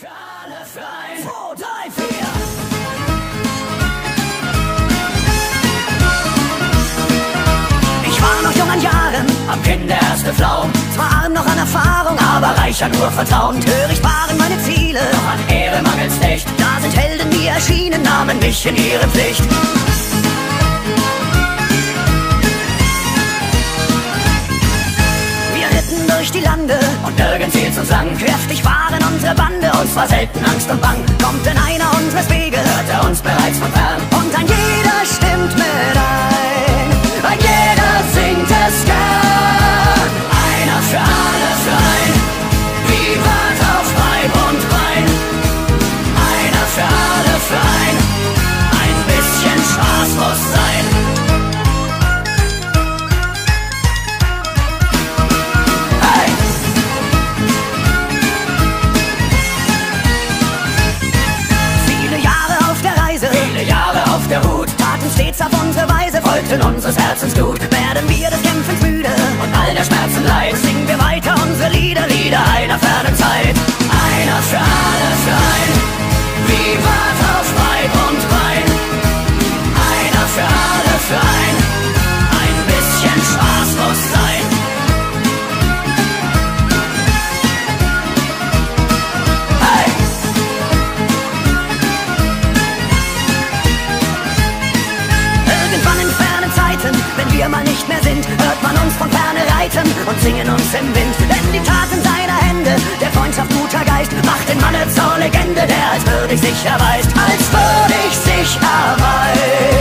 Ich war noch jung an Jahren, am Kind der erste Flaum. Zwar arm noch an Erfahrung, aber reich an Urvertrauen. Töricht waren meine Ziele, doch an Ehre mangelt's nicht. Da sind Helden, die erschienen, nahmen mich in ihre Pflicht. Wir ritten durch die Lande und nirgends hielt's uns lang. Kräftig war selten Angst und Bang. Kommt denn einer unseres Weges, hört er uns bereits von fern. wollten unseres Herzens gut. Wir mal nicht mehr sind, hört man uns von ferne reiten und singen uns im Wind. Denn die Taten seiner Hände, der Freundschaft guter Geist, macht den Mann zur Legende, der als würdig sich erweist, als würdig sich erweist.